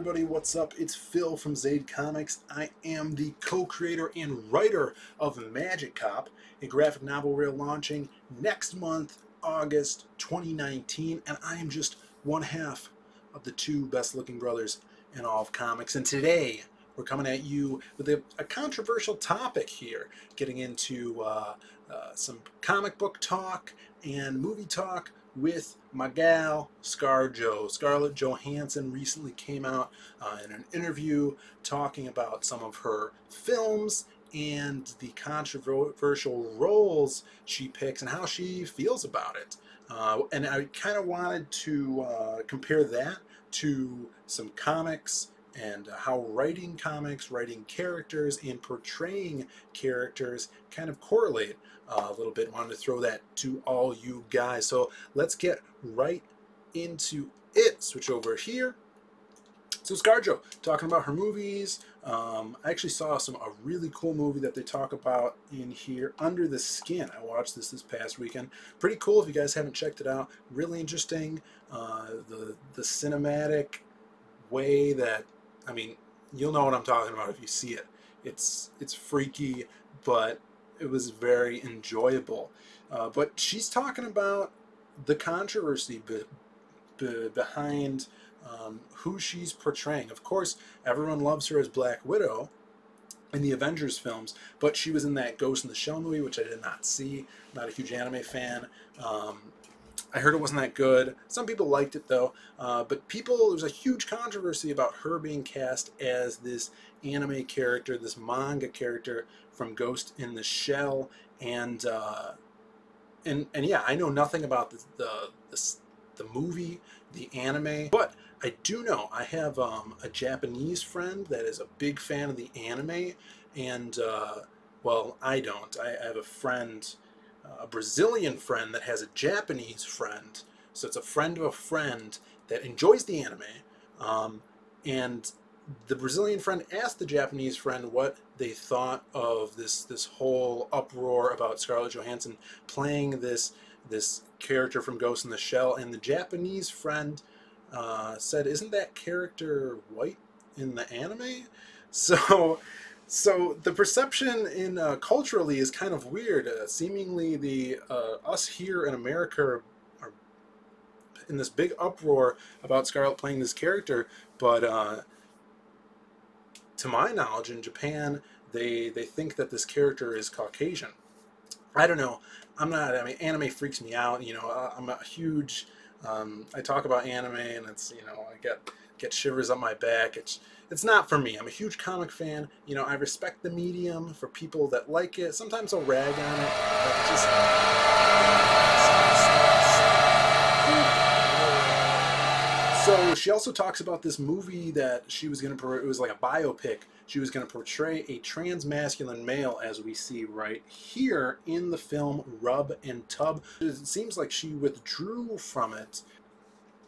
Everybody, what's up? It's Phil from Zaid Comics. I am the co-creator and writer of Magic Cop, a graphic novel we're launching next month, August 2019, and I am just one half of the two best looking brothers in all of comics. And today, we're coming at you with a, a controversial topic here, getting into uh, uh, some comic book talk and movie talk with my gal ScarJo. Scarlett Johansson recently came out uh, in an interview talking about some of her films and the controversial roles she picks and how she feels about it. Uh, and I kind of wanted to uh, compare that to some comics and how writing comics, writing characters, and portraying characters kind of correlate uh, a little bit. Wanted to throw that to all you guys. So let's get right into it. Switch over here. So ScarJo talking about her movies. Um, I actually saw some a really cool movie that they talk about in here, Under the Skin. I watched this this past weekend. Pretty cool if you guys haven't checked it out. Really interesting. Uh, the the cinematic way that I mean, you'll know what I'm talking about if you see it. It's it's freaky, but it was very enjoyable. Uh, but she's talking about the controversy be, be, behind um, who she's portraying. Of course, everyone loves her as Black Widow in the Avengers films, but she was in that Ghost in the Shell movie, which I did not see. Not a huge anime fan. Um, I heard it wasn't that good. Some people liked it though, uh, but people there was a huge controversy about her being cast as this anime character, this manga character from Ghost in the Shell, and uh, and and yeah, I know nothing about the the, the, the movie, the anime, but I do know I have um, a Japanese friend that is a big fan of the anime, and uh, well, I don't. I, I have a friend a Brazilian friend that has a Japanese friend. So it's a friend of a friend that enjoys the anime. Um, and the Brazilian friend asked the Japanese friend what they thought of this this whole uproar about Scarlett Johansson playing this this character from Ghost in the Shell, and the Japanese friend uh, said, "Isn't that character white in the anime?" So so the perception in uh, culturally is kind of weird. Uh, seemingly, the uh, us here in America are, are, in this big uproar about Scarlett playing this character, but uh, to my knowledge, in Japan, they they think that this character is Caucasian. I don't know. I'm not. I mean, anime freaks me out. You know, I'm a huge. Um, I talk about anime, and it's you know I get get shivers up my back. It's it's not for me. I'm a huge comic fan. You know, I respect the medium for people that like it. Sometimes I'll rag on it, but just. So she also talks about this movie that she was going to. It was like a biopic. She was going to portray a trans masculine male, as we see right here in the film Rub and Tug. It seems like she withdrew from it,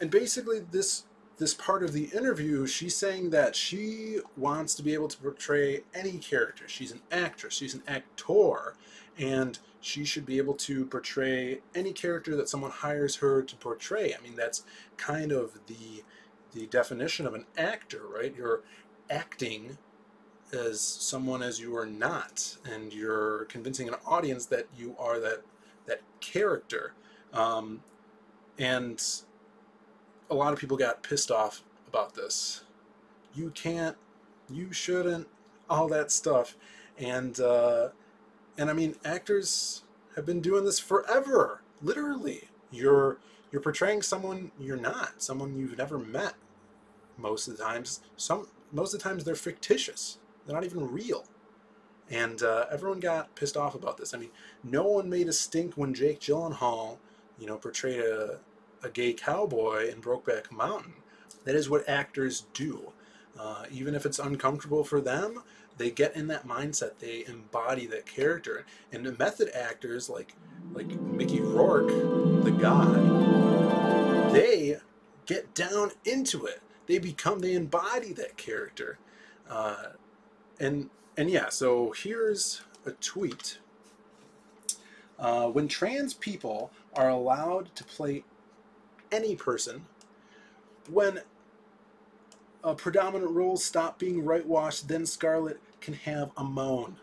and basically this this part of the interview, she's saying that she wants to be able to portray any character. She's an actress, she's an actor, and she should be able to portray any character that someone hires her to portray. I mean, that's kind of the the definition of an actor, right? You're acting as someone as you are not, and you're convincing an audience that you are that that character. Um, and a lot of people got pissed off about this. You can't, you shouldn't, all that stuff. And, uh, and I mean, actors have been doing this forever, literally. You're, you're portraying someone you're not, someone you've never met most of the times. Some, most of the times they're fictitious. They're not even real. And uh, everyone got pissed off about this. I mean, no one made a stink when Jake Gyllenhaal, you know, portrayed a, a gay cowboy in Brokeback Mountain. That is what actors do. Uh, even if it's uncomfortable for them, they get in that mindset. They embody that character. And the method actors like like Mickey Rourke, the God, they get down into it. They become, they embody that character. Uh, and and yeah, so here's a tweet. Uh, when trans people are allowed to play any person when uh, predominant roles stop being whitewashed, then Scarlett can have a moan.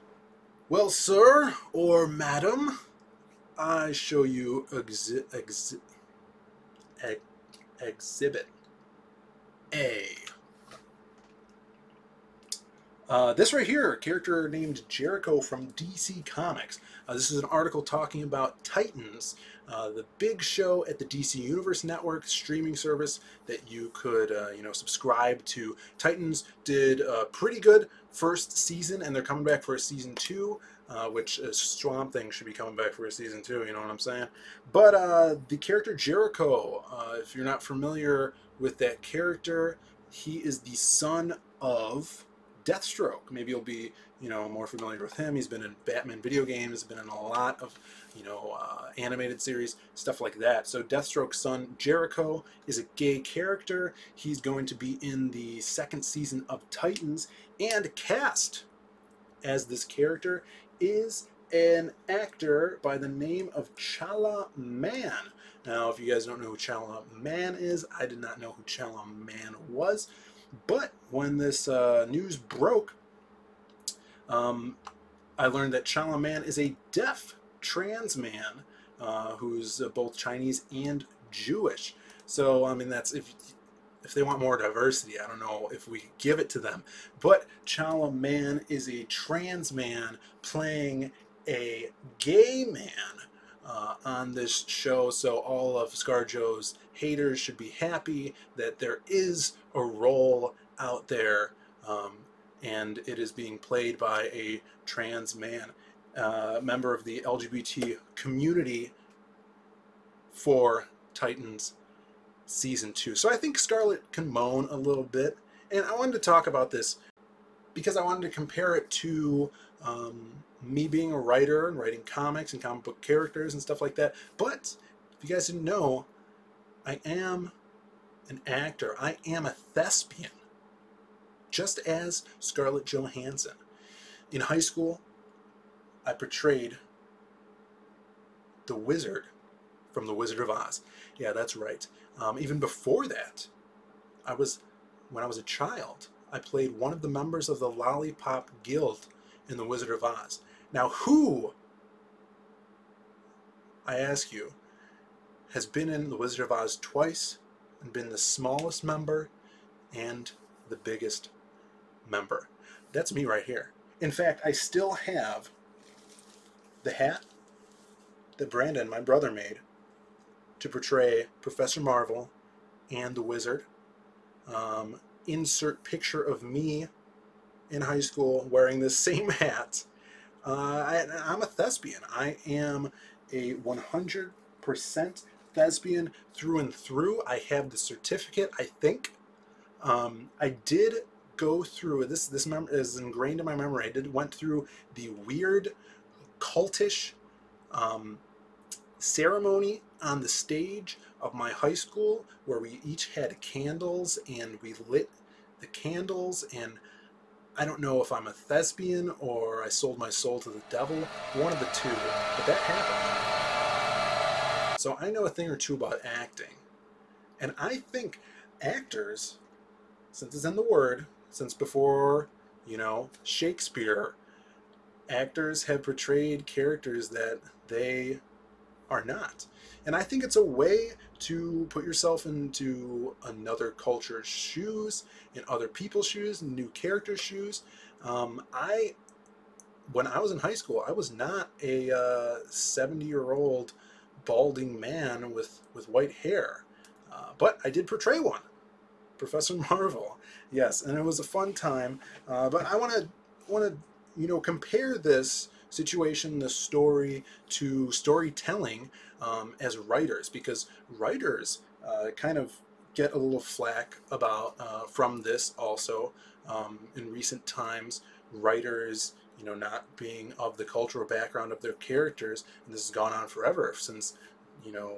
Well, sir or madam, I show you exi exi ex exhibit A. Uh, this right here, a character named Jericho from DC Comics. Uh, this is an article talking about Titans, uh, the big show at the DC Universe Network streaming service that you could, uh, you know, subscribe to. Titans did a pretty good first season, and they're coming back for a season two. Uh, which uh, Swamp Thing should be coming back for a season two, you know what I'm saying? But uh, the character Jericho, uh, if you're not familiar with that character, he is the son of Deathstroke. Maybe you'll be, you know, more familiar with him. He's been in Batman video games, been in a lot of, you know, uh, animated series, stuff like that. So Deathstroke's son, Jericho, is a gay character. He's going to be in the second season of Titans and cast as this character is an actor by the name of Chella Man. Now, if you guys don't know who Chella Man is, I did not know who Chella Man was. But when this uh, news broke, um, I learned that Chella Man is a deaf trans man uh, who's uh, both Chinese and Jewish. So, I mean, that's if if they want more diversity, I don't know if we give it to them. But Chella Man is a trans man playing a gay man uh, on this show, so all of ScarJo's haters should be happy that there is a role out there um, and it is being played by a trans man, uh, member of the LGBT community for Titans season two. So I think Scarlett can moan a little bit, and I wanted to talk about this because I wanted to compare it to um, me being a writer and writing comics and comic book characters and stuff like that. But if you guys didn't know, I am an actor. I am a thespian, just as Scarlett Johansson. In high school, I portrayed the wizard from The Wizard of Oz. Yeah, that's right. Um, even before that, I was, when I was a child, I played one of the members of the Lollipop Guild in The Wizard of Oz. Now, who, I ask you, has been in The Wizard of Oz twice and been the smallest member and the biggest member? That's me right here. In fact, I still have the hat that Brandon, my brother, made to portray Professor Marvel and the Wizard. Um, insert picture of me in high school wearing the same hat uh, I, am a thespian. I am a 100% thespian through and through. I have the certificate, I think. Um, I did go through this. This mem- is ingrained in my memory. I did went through the weird, cultish um, ceremony on the stage of my high school where we each had candles and we lit the candles and I don't know if I'm a thespian or I sold my soul to the devil, one of the two, but that happened. So I know a thing or two about acting. And I think actors, since it's in the word, since before, you know, Shakespeare, actors have portrayed characters that they are not. And I think it's a way to put yourself into another culture's shoes, in other people's shoes, new characters' shoes. Um, I, when I was in high school, I was not a 70 uh, year old balding man with, with white hair, uh, but I did portray one. Professor Marvel, yes, and it was a fun time. Uh, but I want to want to you know compare this situation, the story, to storytelling um, as writers, because writers uh, kind of get a little flack about uh, from this also um, in recent times. Writers, you know, not being of the cultural background of their characters, and this has gone on forever since, you know,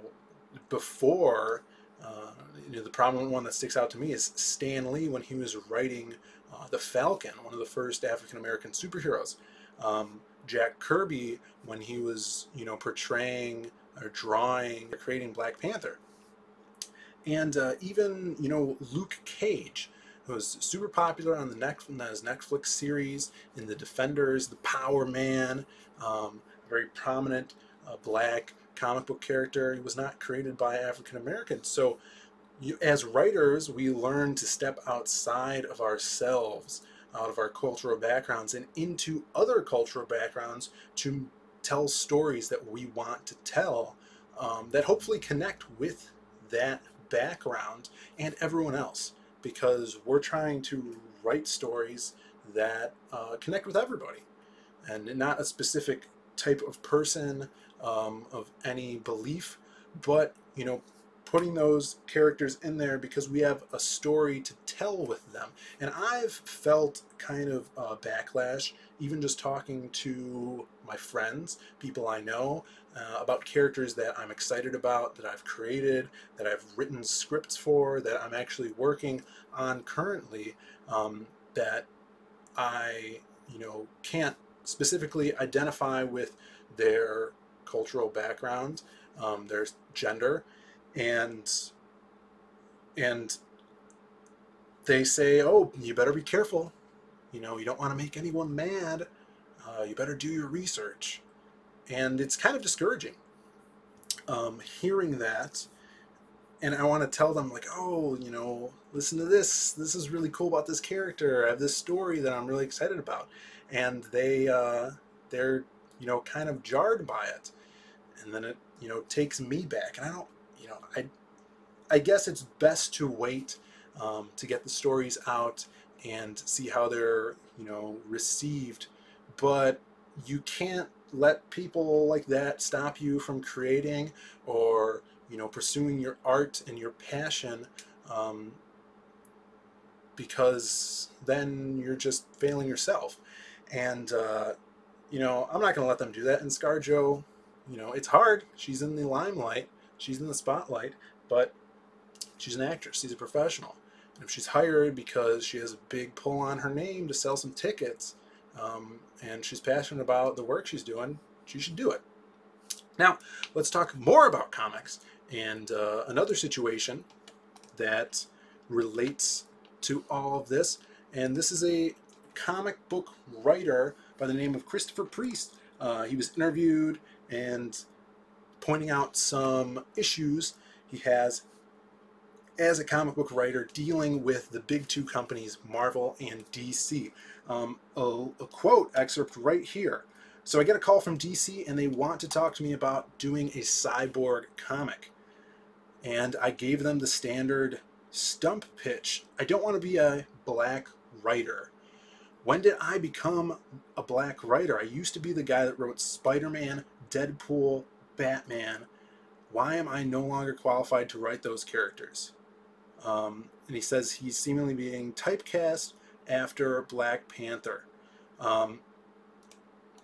before. Uh, you know, the prominent one that sticks out to me is Stan Lee when he was writing uh, the Falcon, one of the first African American superheroes. Um, Jack Kirby when he was, you know, portraying or drawing or creating Black Panther. And uh, even, you know, Luke Cage, who was super popular on the Netflix, series, in the Defenders, the Power Man, um, very prominent uh, black comic book character. He was not created by African Americans. So, you, as writers, we learn to step outside of ourselves, out of our cultural backgrounds, and into other cultural backgrounds to tell stories that we want to tell um, that hopefully connect with that background and everyone else. Because we're trying to write stories that uh, connect with everybody. And not a specific type of person um, of any belief, but you know, putting those characters in there because we have a story to tell with them. And I've felt kind of a backlash, even just talking to my friends, people I know, uh, about characters that I'm excited about, that I've created, that I've written scripts for, that I'm actually working on currently, um, that I, you know, can't specifically identify with their cultural background, um, their gender, and and they say, "Oh, you better be careful. You know, you don't want to make anyone mad. Uh, you better do your research." And it's kind of discouraging um, hearing that. And I want to tell them, like, oh, you know, listen to this. This is really cool about this character. I have this story that I'm really excited about. And they, uh, they're, you know, kind of jarred by it. And then it, you know, takes me back. And I don't, know, I, I guess it's best to wait um, to get the stories out and see how they're, you know, received. But you can't let people like that stop you from creating or you know pursuing your art and your passion um, because then you're just failing yourself. And uh, you know i'm not going to let them do that. And scarjo you know it's hard. She's in the limelight she's in the spotlight but she's an actress she's a professional and if she's hired because she has a big pull on her name to sell some tickets um, and she's passionate about the work she's doing, she should do it. Now, let's talk more about comics and uh, another situation that relates to all of this. And this is a comic book writer by the name of Christopher Priest. Uh, he was interviewed and pointing out some issues he has as a comic book writer dealing with the big two companies, Marvel and DC. Um, a, a quote excerpt right here. So I get a call from DC and they want to talk to me about doing a cyborg comic. And I gave them the standard stump pitch. I don't want to be a black writer. When did I become a black writer? I used to be the guy that wrote Spider Man, Deadpool, Batman. Why am I no longer qualified to write those characters? Um, and he says he's seemingly being typecast after Black Panther. Um,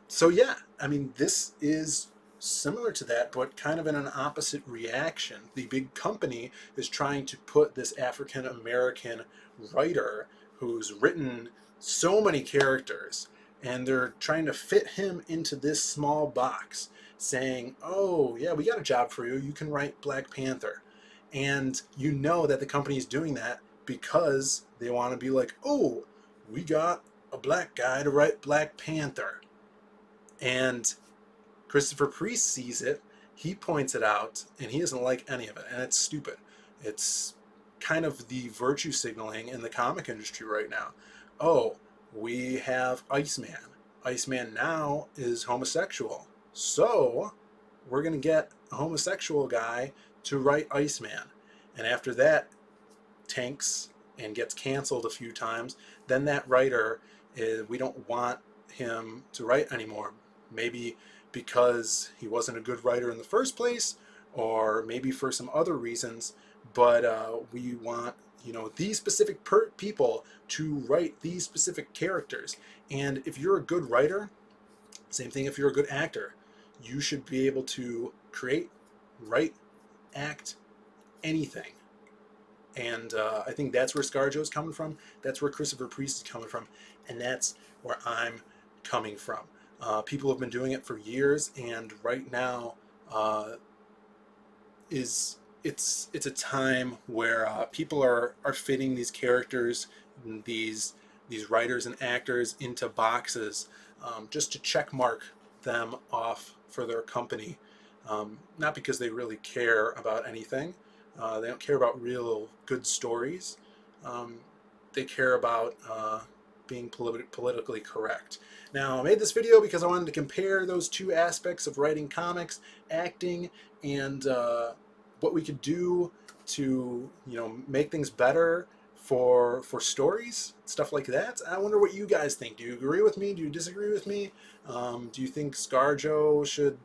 so yeah, I mean, this is similar to that, but kind of in an opposite reaction. The big company is trying to put this African American writer who's written so many characters, and they're trying to fit him into this small box, saying, "Oh yeah, we got a job for you. You can write Black Panther." And you know that the company is doing that because they want to be like, oh, we got a black guy to write Black Panther. And Christopher Priest sees it, he points it out, and he doesn't like any of it. And it's stupid. It's kind of the virtue signaling in the comic industry right now. Oh, we have Iceman. Iceman now is homosexual. So we're going to get a homosexual guy to write Iceman. And after that tanks and gets canceled a few times, then that writer, is, we don't want him to write anymore. Maybe because he wasn't a good writer in the first place, or maybe for some other reasons, but uh, we want you know these specific per- people to write these specific characters. And if you're a good writer, same thing if you're a good actor, you should be able to create, write, act anything. And uh, I think that's where ScarJo is coming from. That's where Christopher Priest is coming from. And that's where I'm coming from. Uh, people have been doing it for years, and right now uh, is it's it's a time where uh, people are are fitting these characters, these these writers and actors into boxes um, just to check mark them off for their company. Um, not because they really care about anything. Uh, they don't care about real good stories. Um, they care about uh, being politi- politically correct. Now, I made this video because I wanted to compare those two aspects of writing comics, acting, and uh, what we could do to, you know, make things better for for stories, stuff like that. I wonder what you guys think. Do you agree with me? Do you disagree with me? Um, do you think ScarJo should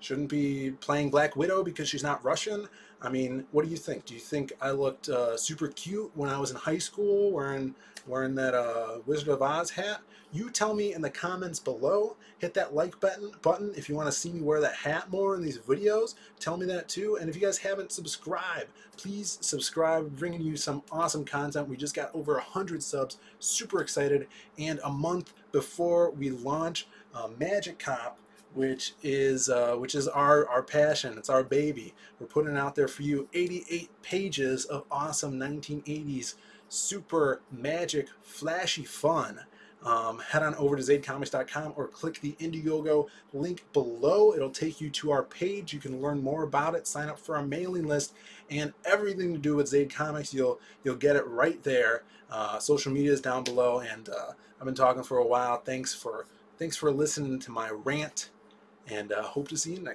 shouldn't be playing Black Widow because she's not Russian? I mean, what do you think? Do you think I looked uh, super cute when I was in high school wearing wearing that uh, Wizard of Oz hat? You tell me in the comments below. Hit that like button button if you want to see me wear that hat more in these videos. Tell me that too. And if you guys haven't subscribed, please subscribe. Bringing you some awesome content. We just got over 100 subs. Super excited. And a month before we launch uh, Magic Cop, which is uh, which is our our passion. It's our baby. We're putting out there for you. 88 pages of awesome 1980s super magic, flashy fun. Um, head on over to zaidcomics.com or click the Indiegogo link below. It'll take you to our page. You can learn more about it, sign up for our mailing list, and everything to do with Zaid Comics, you'll you'll get it right there. Uh, social media is down below, and uh, I've been talking for a while. Thanks for thanks for listening to my rant, and uh, hope to see you next.